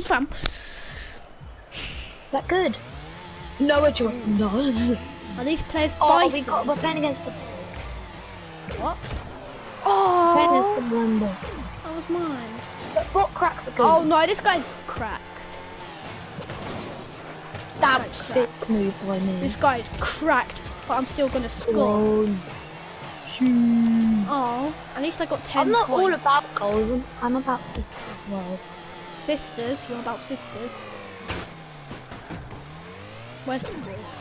fam. Is that good? No, it does. Are these players Oh, we got. We're playing against the. What? Playing against Oh, the Rambo. that was mine. But what cracks are oh, good? Oh no, this guy's cracked. that sick move by me. This guy's cracked, but I'm still gonna score. Oh, at least I got 10 I'm not all about goals. I'm, I'm about sisters as well. Sisters, you're about sisters. Where's?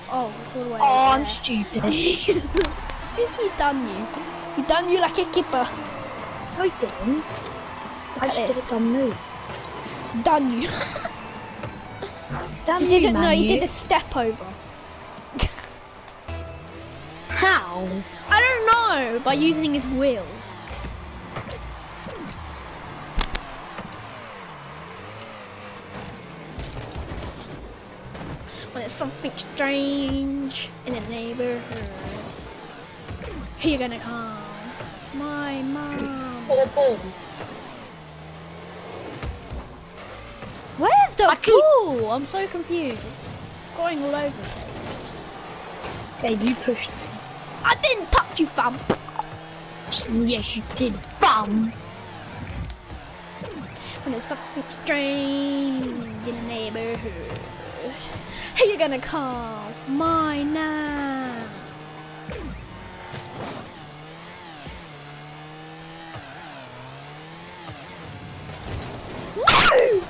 Oh, it's all the way Oh, I'm stupid. he done you. He done you like a keeper. No, I didn't. I just at did a dumb move. Done you. Damn You you, didn't know, man. you you. did a step over. How? I don't know, by using his wheels. Something strange in the neighborhood. Here gonna come. My mom. Where's the I keep- ball? I'm so confused. It's going all over. Hey, you pushed me. I didn't touch you, fam. Yes, you did. Bum. When it's something strange in the neighborhood. You're gonna call mine now. No!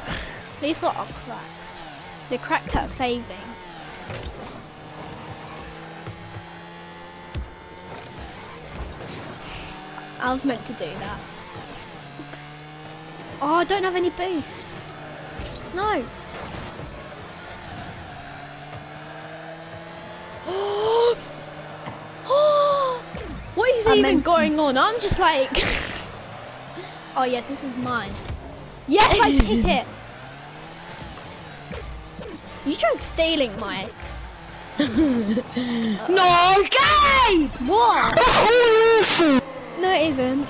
These lot are cracked. They're cracked at saving. I was meant to do that. Oh, I don't have any boost. No. what is I even going on? I'm just like. oh yes, this is mine. Yes, I hit it. You tried stealing my. No, uh, Gabe! What? That's awful! No, it isn't.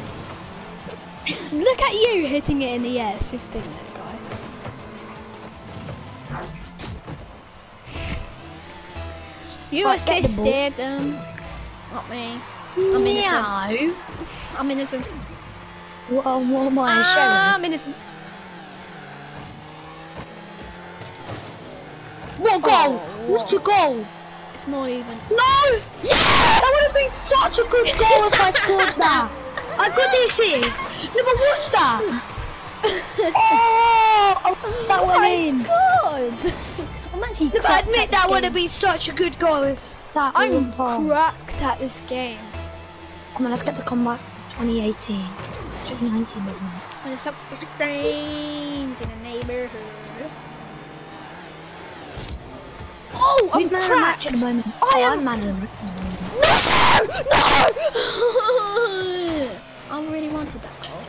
Look at you hitting it in the air, assisting that guy. You Right, get the ball. assisted them. Not me. I'm innocent. No. I'm innocent. What, um, what am I, ah, a sheriff? I'm innocent. What goal? Oh, What's the goal? It's not even. No! That would have been such a good goal if I scored that. I got the assist. No, but watch that. Oh, oh that oh went in. god! I'm actually. No, but admit at that would have been such a good goal if that I'm was on time. cracked at this game. Come on, let's get the combat 2018. 2019 wasn't it? When there's something strange in the neighborhood. Oh, I'm Who's man of the match at the moment? I oh, am- I'm man of the match at the moment. No! No! I really wanted that goal.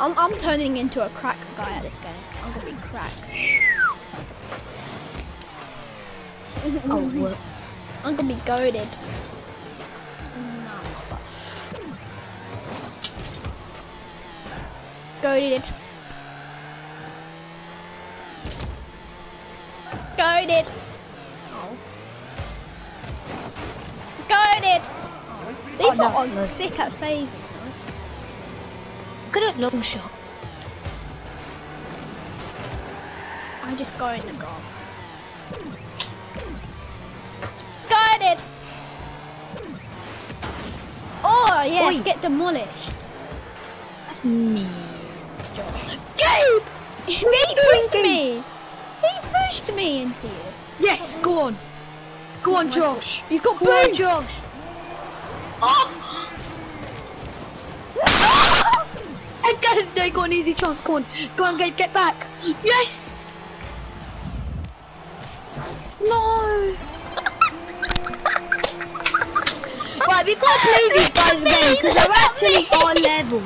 I'm, I'm turning into a crack guy at this game. I'm gonna be cracked. Oh, whoops. I'm gonna be goaded. No. Goaded. Goaded. Oh. Goaded. Oh. These Oh, are on close. sick at saving. Good at long shots. I just go in the goal. Oi. get demolished. That's me. Josh. Gabe! he you doing, pushed me. He pushed me into it. Yes, go on. Go on, oh Josh. You've got Go on. Josh. Oh! I got it. They got an easy chance. Go on. Go on, Gabe. Get back. Yes! No! Right, we gotta play these guys again because they're actually our level.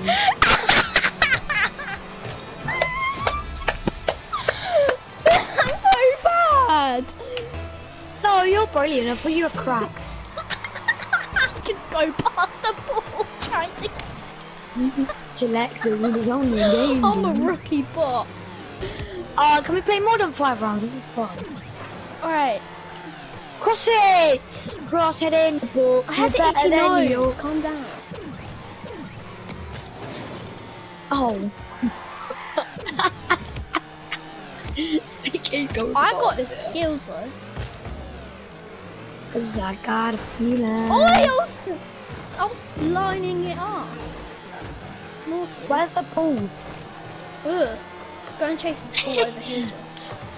I'm so bad. No, you're brilliant. I thought you were cracked. I can go past the ball trying to. Chillax, it was only a game. I'm a rookie bot. Uh, can we play more than five rounds? This is fun. Alright, Cross it! Cross it in, but I had better than you. Calm down. Oh. I keep going. I got the skills though. Cause I got a feeling. Oh, I was, I was lining it up. More. Where's the balls? Ugh. Go and chase the ball over here.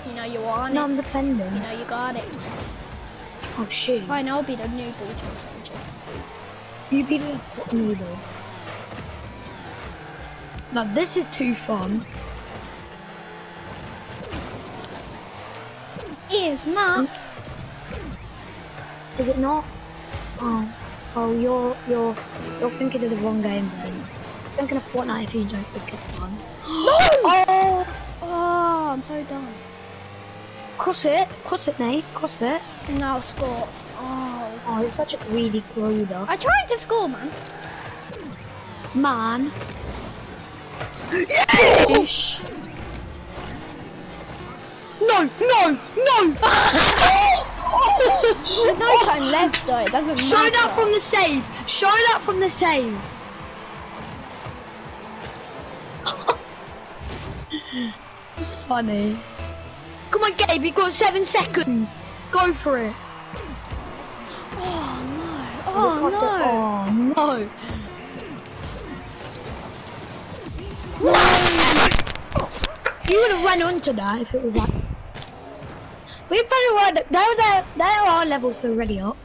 You know you want it. No. I'm defending. You know you got it. Oh shit. Fine, I'll be the new ball chaser. You beat a pot noodle. Now this is too fun. Is not. Is it not? Oh, oh, you're you're you're thinking of the wrong game then. Thinking of Fortnite if you don't think it's fun. No! Oh, Oh, I'm so done. Cross it, cross it, Nate, cross it. Now score. Oh. Oh, he's such a greedy cruder. I tried to score, man. Man. Yes! No, no, no! No time left though. It doesn't Show that from the save. Show that from the save. it's funny. Come on, Gabe. you've got seven seconds. Go for it. Oh no. Oh, oh no. Oh no. You would have run onto that if it was that. We probably would. They were, There, there, there are levels already up.